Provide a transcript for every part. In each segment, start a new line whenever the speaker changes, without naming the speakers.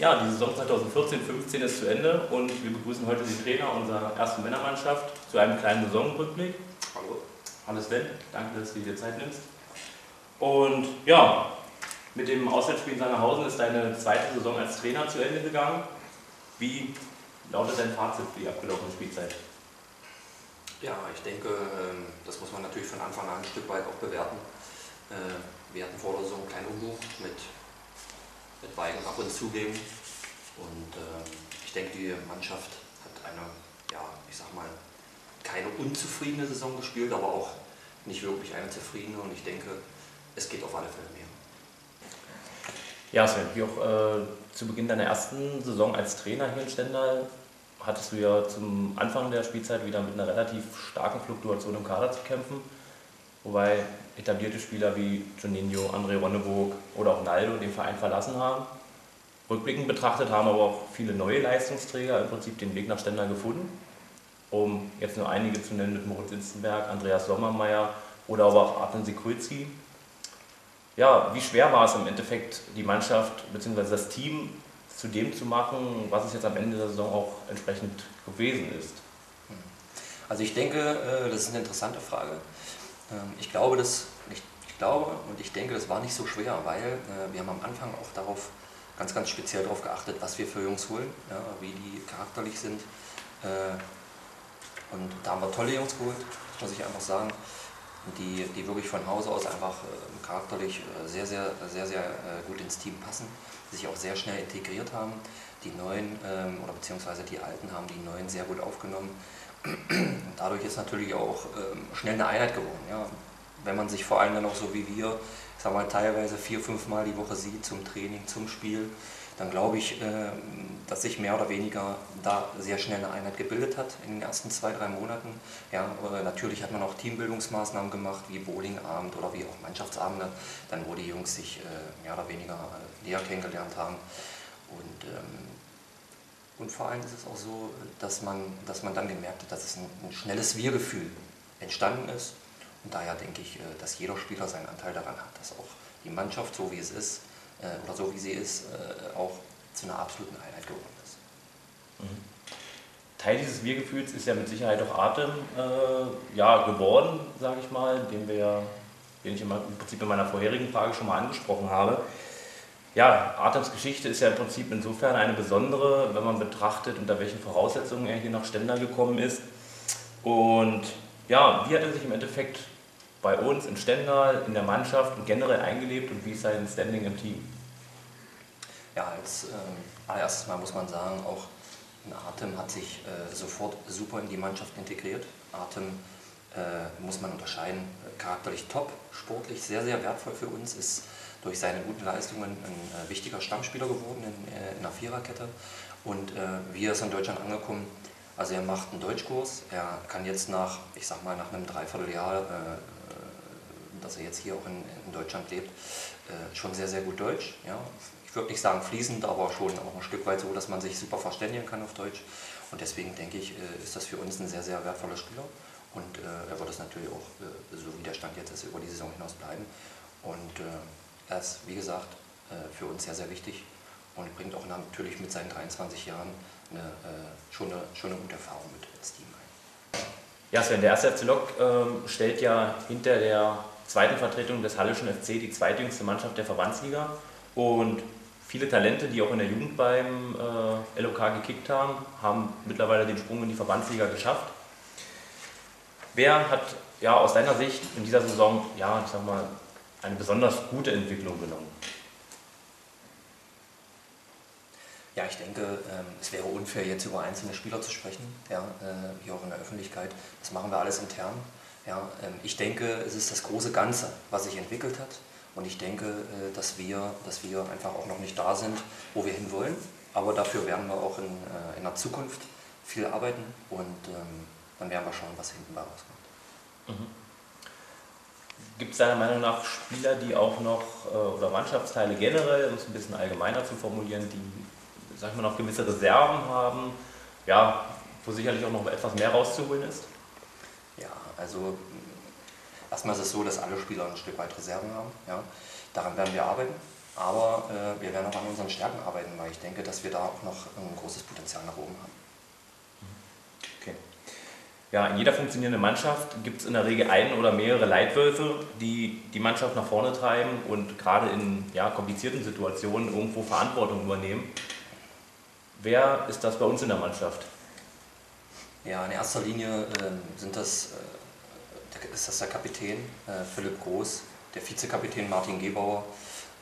Ja, die Saison 2014-15 ist zu Ende und wir begrüßen heute den Trainer unserer ersten Männermannschaft zu einem kleinen Saisonrückblick.
Hallo.
Hallo Sven, danke, dass du dir Zeit nimmst. Und ja, mit dem Auswärtsspiel in Sangerhausen ist deine zweite Saison als Trainer zu Ende gegangen. Wie lautet dein Fazit für die abgelaufene Spielzeit?
Ja, ich denke, ähm, das muss man natürlich von Anfang an ein Stück weit auch bewerten. Äh, wir hatten vor der Saison einen kleinen Umbruch mit, mit Weigen ab und zugeben. Und ähm, ich denke, die Mannschaft hat eine, ja, ich sag mal, keine unzufriedene Saison gespielt, aber auch nicht wirklich eine zufriedene. Und ich denke, es geht auf alle Fälle mehr.
Ja, Sven, wie auch äh, zu Beginn deiner ersten Saison als Trainer hier in Stendal hattest du ja zum Anfang der Spielzeit wieder mit einer relativ starken Fluktuation im Kader zu kämpfen. Wobei etablierte Spieler wie Juninho, André Ronneburg oder auch Naldo den Verein verlassen haben. Rückblickend betrachtet haben aber auch viele neue Leistungsträger im Prinzip den Weg nach Stendal gefunden. Um jetzt nur einige zu nennen mit Moritz Instenberg, Andreas Sommermeier oder aber auch Arten Sikulski. Ja, wie schwer war es im Endeffekt, die Mannschaft bzw. das Team zu dem zu machen, was es jetzt am Ende der Saison auch entsprechend gewesen ist?
Also ich denke, äh, das ist eine interessante Frage. Ähm, ich glaube, das, ich, ich glaube und ich denke, das war nicht so schwer, weil äh, wir haben am Anfang auch darauf ganz, ganz speziell darauf geachtet, was wir für Jungs holen, ja, wie die charakterlich sind. Äh, und da haben wir tolle Jungs geholt, muss ich einfach sagen, die, die wirklich von Hause aus einfach charakterlich sehr, sehr, sehr, sehr gut ins Team passen sich auch sehr schnell integriert haben. Die Neuen ähm, oder beziehungsweise die Alten haben die Neuen sehr gut aufgenommen. Dadurch ist natürlich auch ähm, schnell eine Einheit geworden. Ja. Wenn man sich vor allem dann auch so wie wir, ich sag mal, teilweise vier, fünf Mal die Woche sieht zum Training, zum Spiel, dann glaube ich, äh, dass sich mehr oder weniger da sehr schnell eine Einheit gebildet hat in den ersten zwei, drei Monaten. Ja, natürlich hat man auch Teambildungsmaßnahmen gemacht, wie Bowlingabend oder wie auch Mannschaftsabende, dann wo die Jungs sich äh, mehr oder weniger äh, näher kennengelernt haben. Und, ähm, und vor allem ist es auch so, dass man, dass man dann gemerkt hat, dass es ein, ein schnelles Wir-Gefühl entstanden ist. Und daher denke ich, dass jeder Spieler seinen Anteil daran hat, dass auch die Mannschaft, so wie es ist, äh, oder so wie sie ist, äh, auch zu einer absoluten Einheit geworden ist.
Mhm. Teil dieses Wir-Gefühls ist ja mit Sicherheit auch Atem äh, ja, geworden, sage ich mal, den, wir, den ich im Prinzip in meiner vorherigen Frage schon mal angesprochen habe. Ja, Atems Geschichte ist ja im Prinzip insofern eine besondere, wenn man betrachtet, unter welchen Voraussetzungen er hier nach Stendal gekommen ist. Und ja, wie hat er sich im Endeffekt bei uns in Stendal, in der Mannschaft und generell eingelebt und wie ist sein Standing im Team?
Ja, als ähm, allererstes Mal muss man sagen, auch Atem hat sich äh, sofort super in die Mannschaft integriert. Atem äh, muss man unterscheiden, charakterlich top, sportlich sehr, sehr wertvoll für uns, ist durch seine guten Leistungen ein äh, wichtiger Stammspieler geworden in, äh, in der Viererkette. Und äh, wie er ist in Deutschland angekommen, also er macht einen Deutschkurs, er kann jetzt nach, ich sag mal, nach einem Dreivierteljahr dass er jetzt hier auch in, in Deutschland lebt, schon sehr, sehr gut Deutsch. Ja. Ich würde nicht sagen fließend, aber schon auch ein Stück weit so, dass man sich super verständigen kann auf Deutsch. Und deswegen denke ich, ist das für uns ein sehr, sehr wertvoller Spieler. Und äh, er wird es natürlich auch, äh, so wie der Stand jetzt ist, über die Saison hinaus bleiben. Und äh, er ist, wie gesagt, äh, für uns sehr, sehr wichtig und bringt auch natürlich mit seinen 23 Jahren eine, schon, eine, schon eine gute Erfahrung mit ins Team ein.
Ja, Sven, der erste FC Lok ähm, stellt ja hinter der zweiten Vertretung des Hallischen FC, die zweitjüngste Mannschaft der Verbandsliga. Und viele Talente, die auch in der Jugend beim äh, LOK gekickt haben, haben mittlerweile den Sprung in die Verbandsliga geschafft. Wer hat ja aus deiner Sicht in dieser Saison, ja, ich sag mal, eine besonders gute Entwicklung genommen?
Ja, ich denke, ähm, es wäre unfair, jetzt über einzelne Spieler zu sprechen, ja, äh, wie auch in der Öffentlichkeit. Das machen wir alles intern. Ja, ähm, ich denke, es ist das große Ganze, was sich entwickelt hat. Und ich denke, äh, dass wir, dass wir einfach auch noch nicht da sind, wo wir hinwollen. Aber dafür werden wir auch in, äh, in der Zukunft viel arbeiten und ähm, dann werden wir schauen, was hinten bei rauskommt. Mhm.
Gibt es deiner Meinung nach Spieler, die auch noch, äh, oder Mannschaftsteile generell, um es ein bisschen allgemeiner zu formulieren, die, sag ich mal, noch gewisse Reserven haben, ja, wo sicherlich auch noch etwas mehr rauszuholen ist?
Also erstmal ist es so, dass alle Spieler ein Stück weit Reserven haben. Ja. Daran werden wir arbeiten. Aber äh, wir werden auch an unseren Stärken arbeiten, weil ich denke, dass wir da auch noch ein großes Potenzial nach oben haben.
Ja, in jeder funktionierenden Mannschaft gibt es in der Regel einen oder mehrere Leitwölfe, die die Mannschaft nach vorne treiben und gerade in ja, komplizierten Situationen irgendwo Verantwortung übernehmen. Wer ist das bei uns in der Mannschaft?
Ja, in erster Linie äh, sind das, äh, ist das der Kapitän äh, Philipp Groß, der Vizekapitän Martin Gebauer,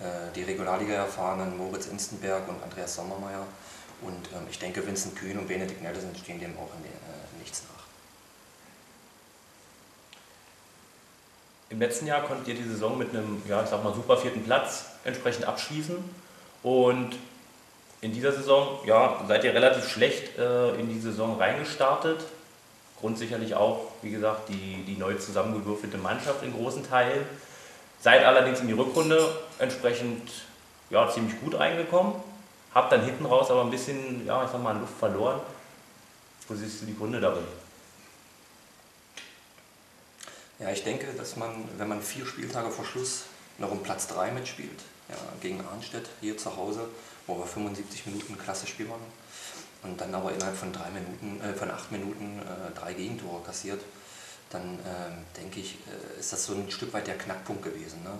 äh, die Regionalliga-erfahrenen Moritz Instenberg und Andreas Sommermeier. Und ähm, ich denke, Vincent Kühn und Benedikt Nelson stehen dem auch in den, äh, nichts nach.
Im letzten Jahr konntet ihr die Saison mit einem, ja, ich sag mal, super vierten Platz entsprechend abschließen. Und in dieser Saison ja, seid ihr relativ schlecht äh, in die Saison reingestartet. Grund sicherlich auch, wie gesagt, die, die neu zusammengewürfelte Mannschaft in großen Teilen. Seid allerdings in die Rückrunde entsprechend ja, ziemlich gut reingekommen. Habt dann hinten raus aber ein bisschen, ja, ich sag mal, Luft verloren. Wo siehst du die Gründe darin?
Ja, ich denke, dass man, wenn man vier Spieltage vor Schluss noch um Platz 3 mitspielt, ja, gegen Arnstedt hier zu Hause, wo wir 75 Minuten klasse Spiel machen und dann aber innerhalb von, drei Minuten, äh, von acht Minuten äh, drei Gegentore kassiert, dann äh, denke ich, äh, ist das so ein Stück weit der Knackpunkt gewesen. Ne?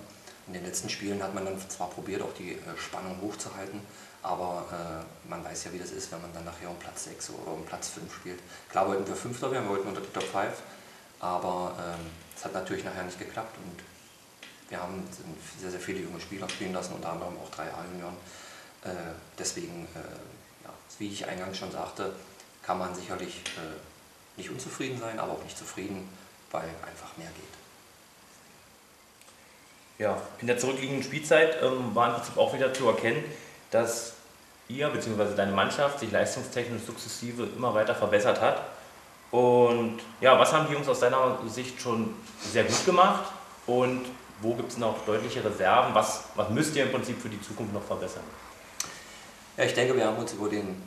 In den letzten Spielen hat man dann zwar probiert, auch die äh, Spannung hochzuhalten, aber äh, man weiß ja, wie das ist, wenn man dann nachher um Platz 6 oder um Platz 5 spielt. Klar wollten wir Fünfter werden, wir wollten unter die Top 5, aber ähm, es ähm, hat natürlich nachher nicht geklappt und wir haben sehr, sehr viele junge Spieler spielen lassen, unter anderem auch drei A-Junioren. Äh, deswegen, äh, ja, wie ich eingangs schon sagte, kann man sicherlich äh, nicht unzufrieden sein, aber auch nicht zufrieden, weil einfach mehr geht.
Ja, in der zurückliegenden Spielzeit ähm, war im Prinzip auch wieder zu erkennen, dass ihr bzw. deine Mannschaft sich leistungstechnisch sukzessive immer weiter verbessert hat. Und ja, was haben die Jungs aus deiner Sicht schon sehr gut gemacht und wo gibt es noch deutliche Reserven? Was, was müsst ihr im Prinzip für die Zukunft noch verbessern?
Ja, ich denke, wir haben uns über den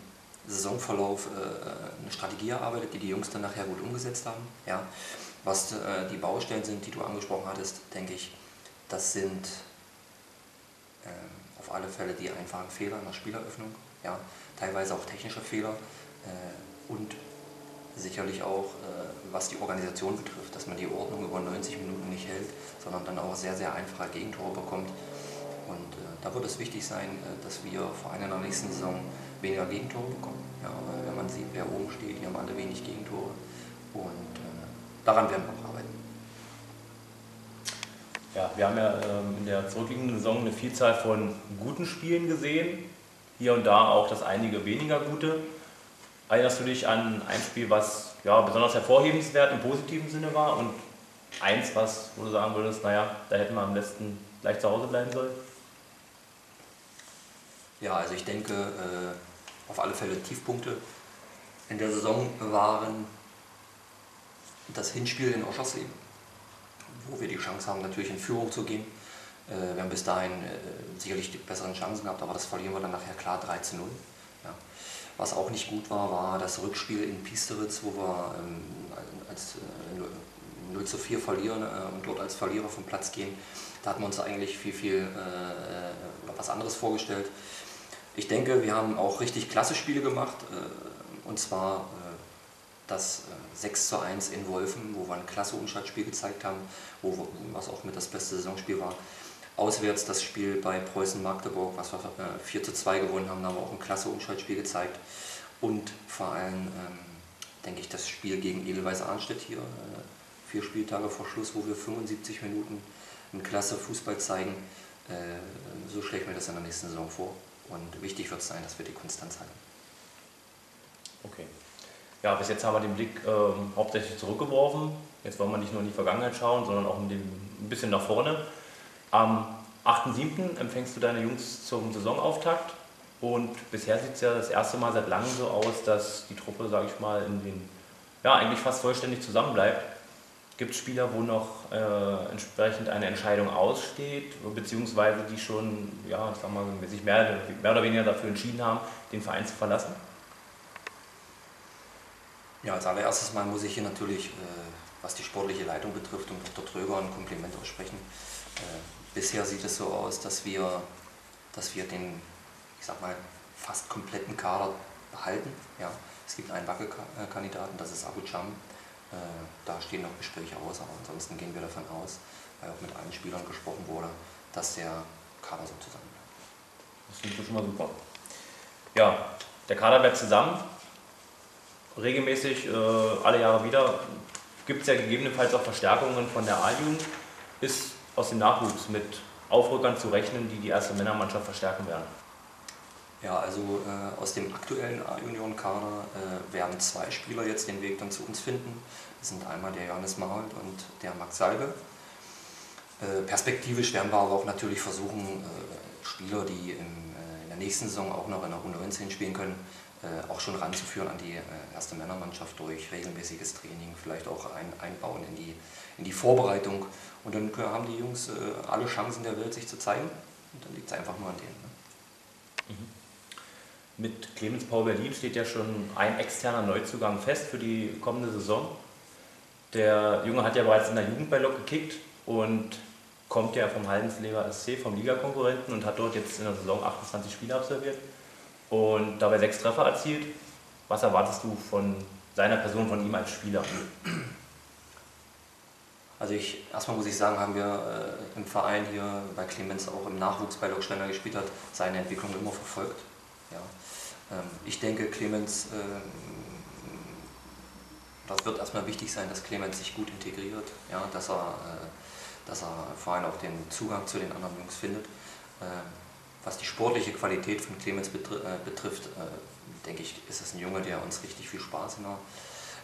Saisonverlauf äh, eine Strategie erarbeitet, die die Jungs dann nachher gut umgesetzt haben. Ja. Was äh, die Baustellen sind, die du angesprochen hattest, denke ich, das sind äh, auf alle Fälle die einfachen Fehler in der Spieleröffnung, ja. teilweise auch technische Fehler äh, und sicherlich auch, äh, was die Organisation betrifft, dass man die Ordnung über 90 Minuten nicht hält, sondern dann auch sehr, sehr einfache Gegentore bekommt. Und äh, da wird es wichtig sein, äh, dass wir vor in der nächsten Saison weniger Gegentore bekommen. Ja, weil wenn man sieht, wer oben steht, die haben alle wenig Gegentore. Und daran werden wir auch arbeiten.
Ja, wir haben ja ähm, in der zurückliegenden Saison eine Vielzahl von guten Spielen gesehen. Hier und da auch das einige weniger gute. Erinnerst du dich an ein Spiel, was ja, besonders hervorhebenswert im positiven Sinne war und eins, was, wo du sagen würdest, naja, da hätten wir am besten gleich zu Hause bleiben sollen?
Ja, also ich denke, äh, auf alle Fälle Tiefpunkte in der Saison waren das Hinspiel in Oschersleben, wo wir die Chance haben, natürlich in Führung zu gehen. Äh, wir haben bis dahin äh, sicherlich die besseren Chancen gehabt, aber das verlieren wir dann nachher klar 3 zu 0. Ja. Was auch nicht gut war, war das Rückspiel in Piesteritz, wo wir ähm, als äh, 0 zu 4 verlieren äh, und dort als Verlierer vom Platz gehen. Da hatten wir uns eigentlich viel, viel äh, was anderes vorgestellt. Ich denke, wir haben auch richtig klasse Spiele gemacht. Äh, und zwar äh, das 6 äh, zu 1 in Wolfen, wo wir ein klasse Umschaltspiel gezeigt haben, wo, was auch mit das beste Saisonspiel war. Auswärts das Spiel bei Preußen Magdeburg, was wir 4 zu 2 gewonnen haben, da haben wir auch ein klasse Umschaltspiel gezeigt. Und vor allem ähm, denke ich das Spiel gegen Edelweiß Arnstedt hier, äh, vier Spieltage vor Schluss, wo wir 75 Minuten einen klasse Fußball zeigen. Äh, so ich mir das in der nächsten Saison vor. Und wichtig wird es sein, dass wir die Konstanz halten.
Okay. Ja, bis jetzt haben wir den Blick ähm, hauptsächlich zurückgeworfen. Jetzt wollen wir nicht nur in die Vergangenheit schauen, sondern auch ein bisschen nach vorne. Am 8.7. empfängst du deine Jungs zum Saisonauftakt und bisher sieht es ja das erste Mal seit langem so aus, dass die Truppe, sage ich mal, in den, ja, eigentlich fast vollständig zusammenbleibt. Gibt es Spieler, wo noch äh, entsprechend eine Entscheidung aussteht, beziehungsweise die schon, ja, ich sag mal, sich mehr, mehr oder weniger dafür entschieden haben, den Verein zu verlassen?
Ja, als allererstes Mal muss ich hier natürlich, äh, was die sportliche Leitung betrifft, und Dr. Tröger ein Kompliment aussprechen. Äh, bisher sieht es so aus, dass wir dass wir den, ich sag mal, fast kompletten Kader behalten. Ja. Es gibt einen Wackelkandidaten, das ist Abu Cham. Äh, da stehen noch Gespräche aus, aber ansonsten gehen wir davon aus, weil auch mit allen Spielern gesprochen wurde, dass der Kader so zusammenbleibt.
Das klingt schon mal super. Ja, der Kader bleibt zusammen, regelmäßig, äh, alle Jahre wieder. Gibt es ja gegebenenfalls auch Verstärkungen von der A-Jugend. Ist aus dem Nachwuchs mit Aufrückern zu rechnen, die die erste Männermannschaft verstärken werden?
Ja, also äh, aus dem aktuellen A-Junioren-Kader äh, werden zwei Spieler jetzt den Weg dann zu uns finden. Das sind einmal der Johannes Mault und der Max Salbe. Äh, perspektivisch werden wir aber auch natürlich versuchen, äh, Spieler, die im, äh, in der nächsten Saison auch noch in der Runde 19 spielen können, auch schon ranzuführen an die erste Männermannschaft durch regelmäßiges Training, vielleicht auch ein, einbauen in die, in die Vorbereitung. Und dann haben die Jungs alle Chancen der Welt, sich zu zeigen. Und dann liegt es einfach nur an denen. Ne?
Mhm. Mit Clemens Paul Berlin steht ja schon ein externer Neuzugang fest für die kommende Saison. Der Junge hat ja bereits in der Jugend bei Lok gekickt und kommt ja vom Haldensleger SC, vom Ligakonkurrenten und hat dort jetzt in der Saison 28 Spiele absolviert und dabei sechs Treffer erzielt. Was erwartest du von seiner Person, von ihm als Spieler?
Also ich, erstmal muss ich sagen, haben wir äh, im Verein hier bei Clemens auch im Nachwuchs bei Lok Stender gespielt hat, seine Entwicklung immer verfolgt. Ja. Ähm, ich denke, Clemens, ähm, das wird erstmal wichtig sein, dass Clemens sich gut integriert, ja, dass, er, äh, dass er vor allem auch den Zugang zu den anderen Jungs findet. Was die sportliche Qualität von Clemens äh, betrifft, denke ich, ist es ein Junge, der uns richtig viel Spaß in der,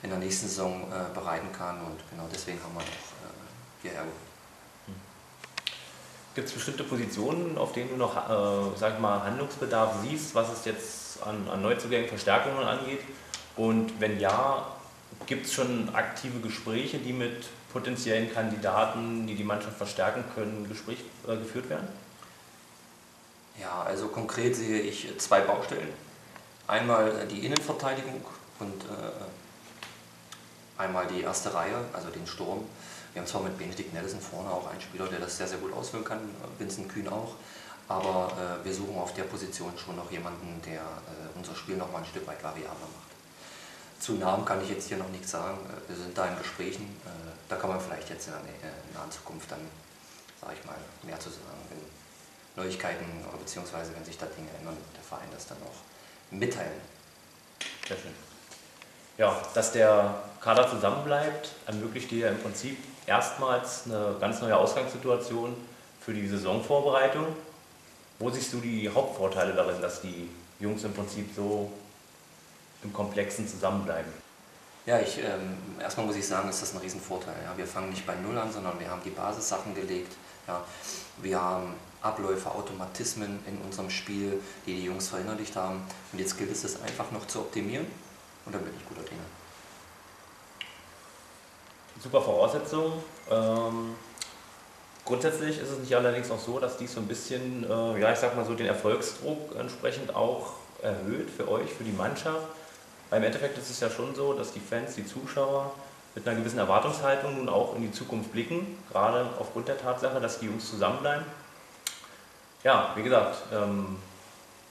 in der nächsten Saison bereiten kann und genau deswegen haben wir auch hierher geholt.
Gibt es bestimmte Positionen, auf denen du noch äh, sag mal, Handlungsbedarf siehst, was es jetzt an, an Neuzugängen, Verstärkungen angeht? Und wenn ja, gibt es schon aktive Gespräche, die mit potenziellen Kandidaten, die die Mannschaft verstärken können, Gespräch äh, geführt werden?
Ja, also konkret sehe ich zwei Baustellen. Einmal die Innenverteidigung und äh, einmal die erste Reihe, also den Sturm. Wir haben zwar mit Benedikt Nelson vorne auch einen Spieler, der das sehr, sehr gut ausführen kann, Vincent Kühn auch, aber äh, wir suchen auf der Position schon noch jemanden, der äh, unser Spiel noch mal ein Stück weit variabler macht. Zu Namen kann ich jetzt hier noch nichts sagen, äh, wir sind da in Gesprächen, äh, da kann man vielleicht jetzt in der nahen Zukunft dann, sage ich mal, mehr zu sagen, Neuigkeiten oder beziehungsweise wenn sich da Dinge ändern, der Verein das dann auch mitteilen.
Sehr schön. Ja, dass der Kader zusammenbleibt, ermöglicht dir im Prinzip erstmals eine ganz neue Ausgangssituation für die Saisonvorbereitung. Wo siehst du die Hauptvorteile darin, dass die Jungs im Prinzip so im Komplexen zusammenbleiben?
Ja, ich, ähm, erstmal muss ich sagen, ist das ein Riesenvorteil. Ja. Wir fangen nicht bei Null an, sondern wir haben die Basissachen gelegt. Ja. Wir haben Abläufe, Automatismen in unserem Spiel, die die Jungs verinnerlicht haben. Und jetzt gilt es, das einfach noch zu optimieren und dann bin ich guter Dinge
super Voraussetzung. Ähm, grundsätzlich ist es nicht allerdings auch so, dass dies so ein bisschen, äh, ja, ich sag mal so, den Erfolgsdruck entsprechend auch erhöht für euch, für die Mannschaft. Weil im Endeffekt ist es ja schon so, dass die Fans, die Zuschauer mit einer gewissen Erwartungshaltung nun auch in die Zukunft blicken, gerade aufgrund der Tatsache, dass die Jungs zusammenbleiben. Ja, wie gesagt, ähm,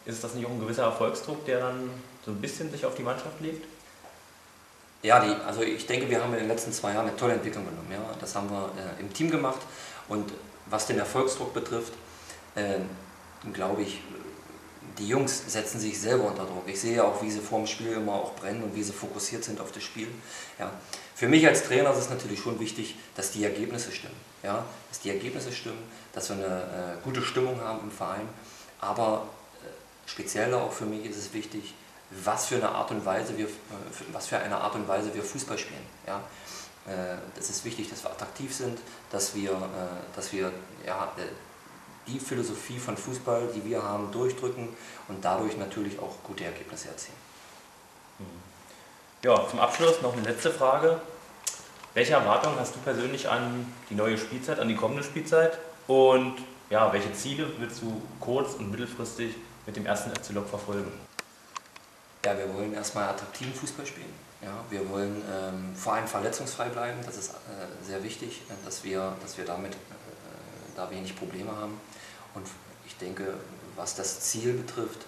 ist das nicht auch ein gewisser Erfolgsdruck, der dann so ein bisschen sich auf die Mannschaft legt?
Ja, die, also ich denke, wir haben in den letzten zwei Jahren eine tolle Entwicklung genommen. Ja. Das haben wir äh, im Team gemacht und was den Erfolgsdruck betrifft, äh, glaube ich, die Jungs setzen sich selber unter Druck. Ich sehe auch, wie sie vor dem Spiel immer auch brennen und wie sie fokussiert sind auf das Spiel. Ja. Für mich als Trainer ist es natürlich schon wichtig, dass die Ergebnisse stimmen. Ja. Dass die Ergebnisse stimmen, dass wir eine äh, gute Stimmung haben im Verein. Aber äh, speziell auch für mich ist es wichtig, was für eine Art und Weise wir, äh, was für eine Art und Weise wir Fußball spielen. Ja? Äh, das ist wichtig, dass wir attraktiv sind, dass wir, äh, dass wir ja, die Philosophie von Fußball, die wir haben, durchdrücken und dadurch natürlich auch gute Ergebnisse erzielen.
Ja, zum Abschluss noch eine letzte Frage. Welche Erwartungen hast du persönlich an die neue Spielzeit, an die kommende Spielzeit? Und ja, welche Ziele willst du kurz- und mittelfristig mit dem ersten FC Lok verfolgen?
Ja, wir wollen erstmal attraktiven Fußball spielen. Ja, wir wollen ähm, vor allem verletzungsfrei bleiben. Das ist äh, sehr wichtig, äh, dass wir, dass wir damit äh, da wenig Probleme haben. Und ich denke, was das Ziel betrifft,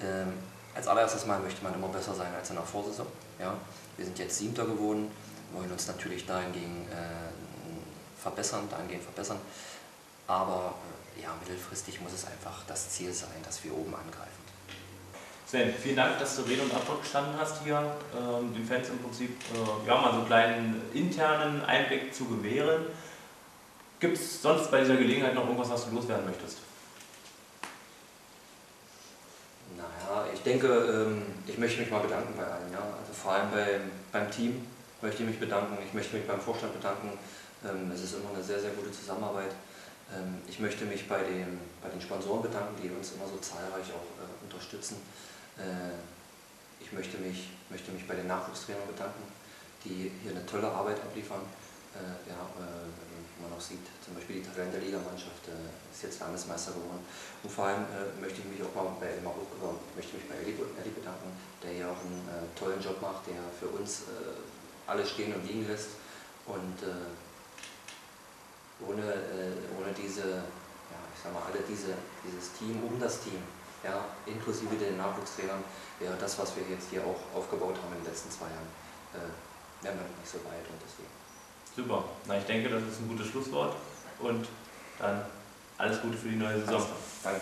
ähm, als allererstes Mal möchte man immer besser sein als in der Vorsaison. Ja? Wir sind jetzt Siebter geworden, wollen uns natürlich dahingehend äh, verbessern, dahingehend verbessern. Aber äh, ja, mittelfristig muss es einfach das Ziel sein, dass wir oben angreifen.
Sven, vielen Dank, dass du Rede und Antwort gestanden hast hier, ähm, den Fans im Prinzip äh, ja, mal so einen kleinen internen Einblick zu gewähren. Gibt es sonst bei dieser Gelegenheit noch irgendwas, was du loswerden möchtest?
Naja, ich denke, ähm, ich möchte mich mal bedanken bei allen. Ja? Also vor allem bei, beim Team möchte ich mich bedanken. Ich möchte mich beim Vorstand bedanken. Ähm, es ist immer eine sehr, sehr gute Zusammenarbeit. Ähm, ich möchte mich bei, dem, bei den Sponsoren bedanken, die uns immer so zahlreich auch äh, unterstützen. Äh, ich möchte mich, möchte mich bei den Nachwuchstrainern bedanken, die hier eine tolle Arbeit abliefern. Äh, ja, man auch sieht, zum Beispiel die Talente Liga-Mannschaft ist jetzt Landesmeister geworden. Und vor allem möchte ich mich auch mal bei Elmar möchte mich bei Eli, Eli bedanken, der hier auch einen tollen Job macht, der für uns alle stehen und liegen lässt. Und ohne, ohne diese, ja, ich sag mal, alle diese, dieses Team um das Team, ja, inklusive den Nachwuchstrainern, wäre das, was wir jetzt hier auch aufgebaut haben in den letzten zwei Jahren, äh, wären wir noch nicht so weit und deswegen.
Super. Na, ich denke, das ist ein gutes Schlusswort und dann alles Gute für die neue Saison.
Danke.